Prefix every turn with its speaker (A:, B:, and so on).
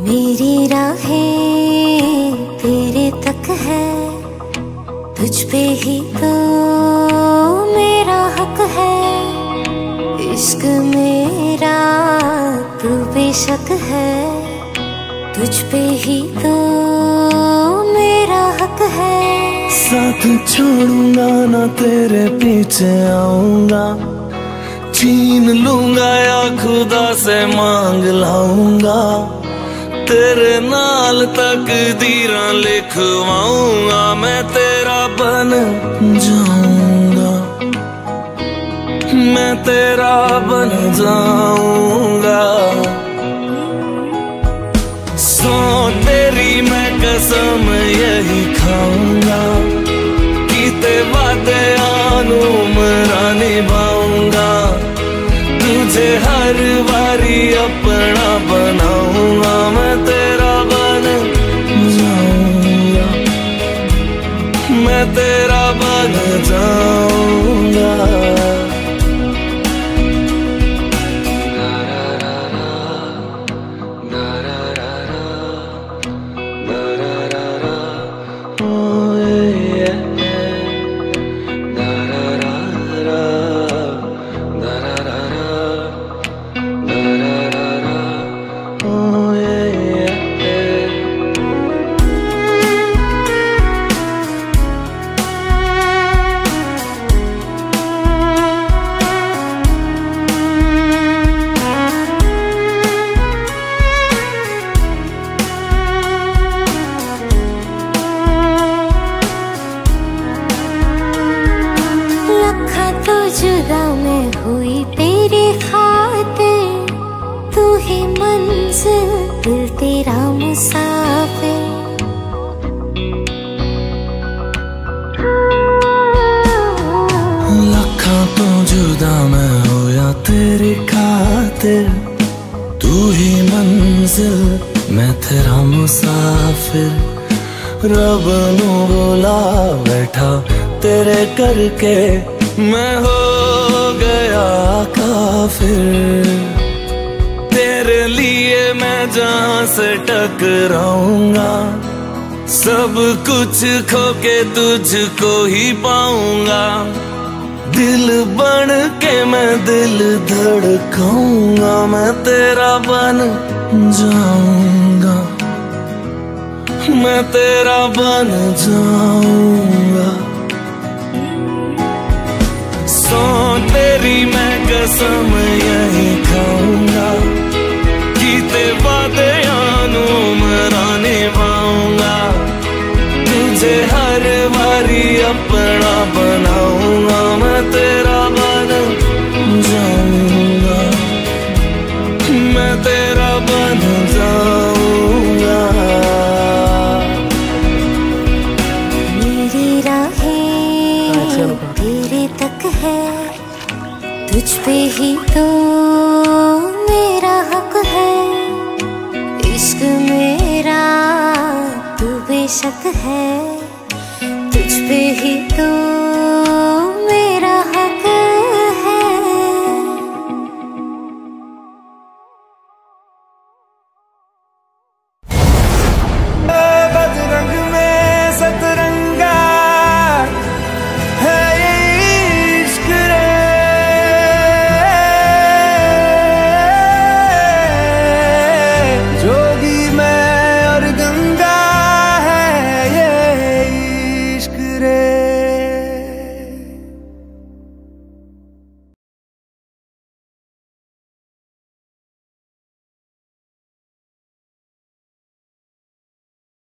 A: मेरी राहें तेरे तक है, तुझ पे ही तो मेरा हक है। इश्क मेरा तू बेशक है, तुझ पे ही तो मेरा हक है।
B: साथ छोड़ूँगा ना, तेरे पीछे आऊँगा। छीन लूँगा या खुदा से मांग लाऊँगा। तेरे नाल तक दीरा लिखवाऊँगा, मैं तेरा बन जाऊँगा। मैं तेरा बन जाऊँगा। कसम यही खाऊँगा कीते वादे आनू मरा निभाऊँगा। तुझे हर बारी अपना बनाऊँगा, मैं तेरा बन जाऊँगा। मैं तेरा बन जाऊँगा।
A: खातिर तू ही मंजिल, मैं तेरा मुसाफिर।
B: रब नु बोला, बैठा तेरे करके, मैं हो गया काफिर। तेरे लिए मैं जहाँ से टकराऊँगा, सब कुछ खो के तुझको ही पाऊँगा। दिल बन के मैं दिल धड़ धड़काऊँगा मैं तेरा बन जाऊँगा। मैं तेरा बन जाऊँगा। सो तेरी मैं कसम, यही खाऊँगा। कीते वादे आनू मरा निभाऊँगा तुझे हर बारी अपना तेरे
A: तक है, तुझ पे ही तो मेरा हक है। इश्क मेरा तू बेशक है।